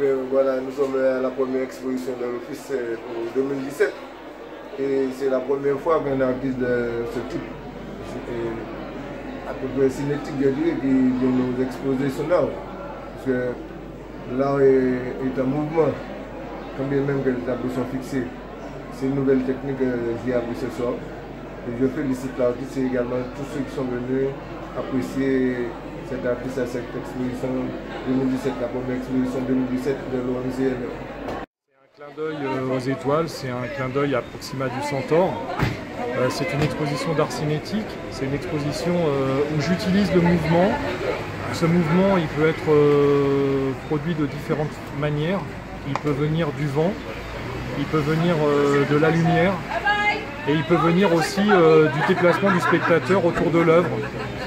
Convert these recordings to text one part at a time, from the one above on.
bien, voilà, nous sommes à la première exposition de l'Office pour 2017. Et c'est la première fois qu'un artiste de ce type, à peu près cinétique, je vient nous exposer son art. Parce que l'art est, un mouvement, quand bien même que les tableaux sont fixés. C'est une nouvelle technique que j'ai appris ce soir. Et je félicite l'artiste et également tous ceux qui sont venus apprécier cet artiste à cette exposition 2017, la première exposition 2017 de l'ONCL clin d'œil euh, aux étoiles, c'est un clin d'œil à Proxima du Centaure. Euh, c'est une exposition d'art cinétique, c'est une exposition euh, où j'utilise le mouvement. Ce mouvement, il peut être produit de différentes manières. Il peut venir du vent, il peut venir de la lumière, et il peut venir aussi euh, du déplacement du spectateur autour de l'œuvre.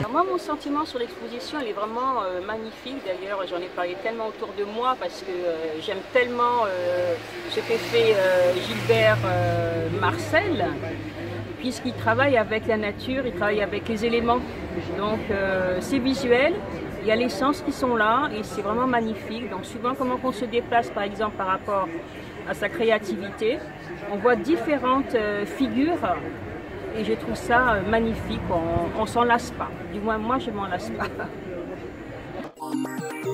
Moi, mon sentiment sur l'exposition, elle est vraiment euh, magnifique. D'ailleurs, j'en ai parlé tellement autour de moi parce que euh, j'aime tellement ce que fait Gilbert Marcel, puisqu'il travaille avec la nature, il travaille avec les éléments. Donc, c'est visuel. Il y a les sens qui sont là et c'est vraiment magnifique. Donc, suivant comment on se déplace, par exemple, par rapport à sa créativité. On voit différentes euh, figures et je trouve ça euh, magnifique. On, s'en lasse pas. Du moins, moi, je m'en lasse pas.